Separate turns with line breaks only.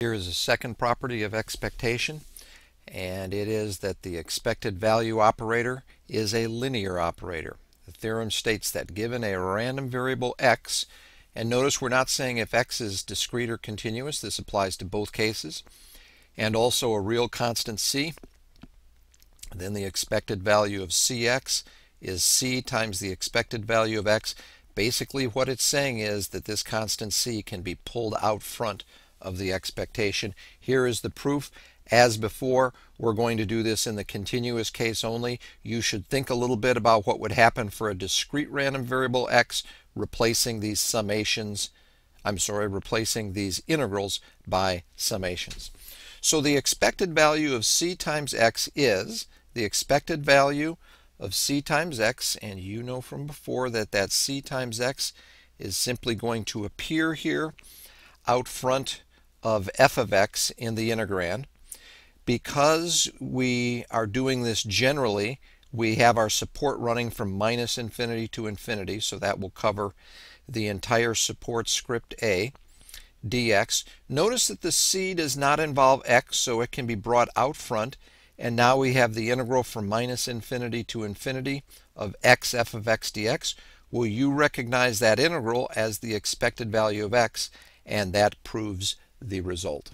Here is a second property of expectation, and it is that the expected value operator is a linear operator. The theorem states that given a random variable x, and notice we're not saying if x is discrete or continuous, this applies to both cases, and also a real constant c, then the expected value of cx is c times the expected value of x. Basically what it's saying is that this constant c can be pulled out front of the expectation. Here is the proof. As before, we're going to do this in the continuous case only. You should think a little bit about what would happen for a discrete random variable x replacing these summations, I'm sorry, replacing these integrals by summations. So the expected value of c times x is the expected value of c times x, and you know from before that that c times x is simply going to appear here out front of f of x in the integrand. Because we are doing this generally, we have our support running from minus infinity to infinity, so that will cover the entire support script A dx. Notice that the c does not involve x, so it can be brought out front. And now we have the integral from minus infinity to infinity of x f of x dx. Will you recognize that integral as the expected value of x? And that proves the result.